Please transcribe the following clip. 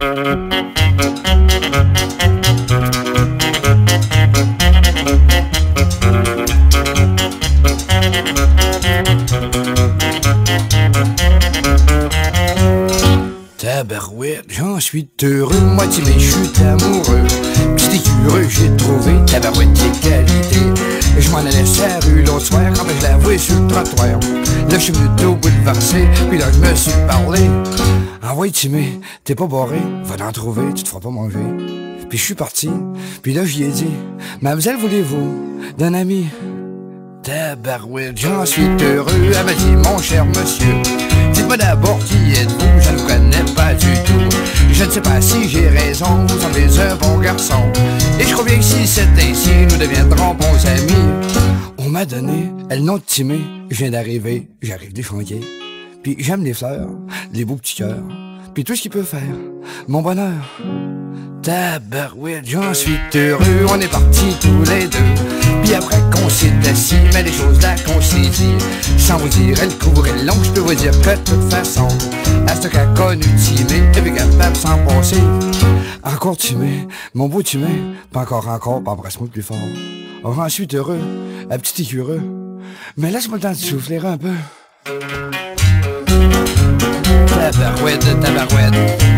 Tabarouette, j'en suis heureux, moi mais je suis amoureux. Petit curieux, j'ai trouvé tabarouette des qualités. Je m'en allais sur la rue l'autre soir, quand je la vois sur le trottoir. Là, je suis venu puis là, je me suis parlé. Envoie Timé, t'es pas barré, va t'en trouver, tu te feras pas manger. Puis je suis parti, puis là, j'y ai dit, Mademoiselle, voulez-vous d'un ami? Tabarouette, j'en suis heureux, m'a dit, mon cher monsieur. Dites-moi d'abord qui êtes-vous, je ne connais pas du tout. Je ne sais pas si j'ai raison, vous semblez un bon garçon. Et je crois bien que si c'est ainsi, nous deviendrons bons amis. On m'a donné le nom de Timé, je viens d'arriver, j'arrive chantiers. Puis j'aime les fleurs, les beaux petits cœurs, puis tout ce qu'il peut faire, mon bonheur. Tabarouette, j'en suis heureux, on est partis tous les deux. Puis après qu'on s'est assis, mais les choses là qu'on s'est dit, sans vous dire, elle couvrait long, je peux vous dire que de toute façon, à ce qu'a connu Timé, et puis capable sans passer. Encore Timé, mon beau Timé, pas encore, encore, pas embrasse-moi plus fort. Oh, j'en suis heureux, un petit écureux. Mais laisse-moi le temps de souffler un peu. Tabarouette, tabarouette.